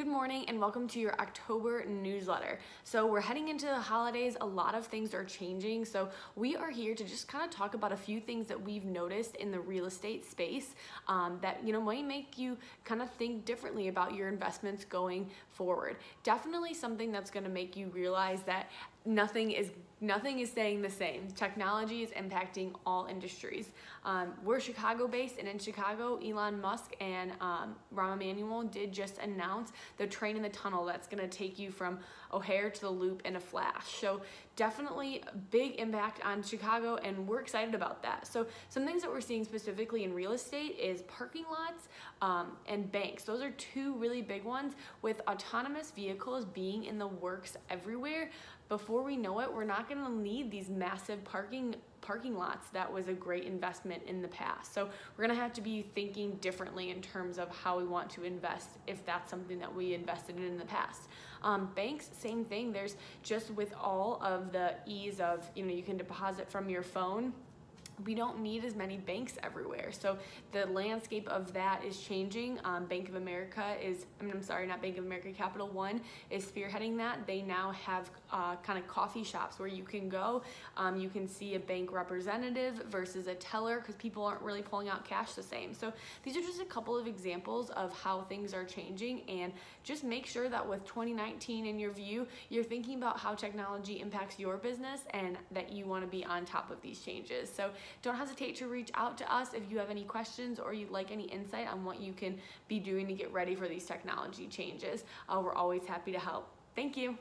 Good morning and welcome to your October newsletter. So we're heading into the holidays, a lot of things are changing. So we are here to just kind of talk about a few things that we've noticed in the real estate space um, that you know might make you kind of think differently about your investments going forward. Definitely something that's going to make you realize that nothing is nothing is staying the same. Technology is impacting all industries. Um, we're Chicago based, and in Chicago, Elon Musk and um, Rahm Emanuel did just announce the train in the tunnel that's going to take you from O'Hare to the Loop in a flash. So definitely a big impact on Chicago, and we're excited about that. So some things that we're seeing specifically in real estate is parking lots um, and banks. Those are two really big ones with autonomous vehicles being in the works everywhere before we know it, we're not gonna need these massive parking parking lots that was a great investment in the past. So we're gonna have to be thinking differently in terms of how we want to invest if that's something that we invested in in the past. Um, banks, same thing. There's just with all of the ease of, you know, you can deposit from your phone we don't need as many banks everywhere. So the landscape of that is changing. Um, Bank of America is, I I'm sorry, not Bank of America, Capital One is spearheading that. They now have uh, kind of coffee shops where you can go, um, you can see a bank representative versus a teller because people aren't really pulling out cash the same. So these are just a couple of examples of how things are changing and just make sure that with 2019 in your view, you're thinking about how technology impacts your business and that you want to be on top of these changes. So don't hesitate to reach out to us if you have any questions or you'd like any insight on what you can be doing to get ready for these technology changes. Uh, we're always happy to help. Thank you.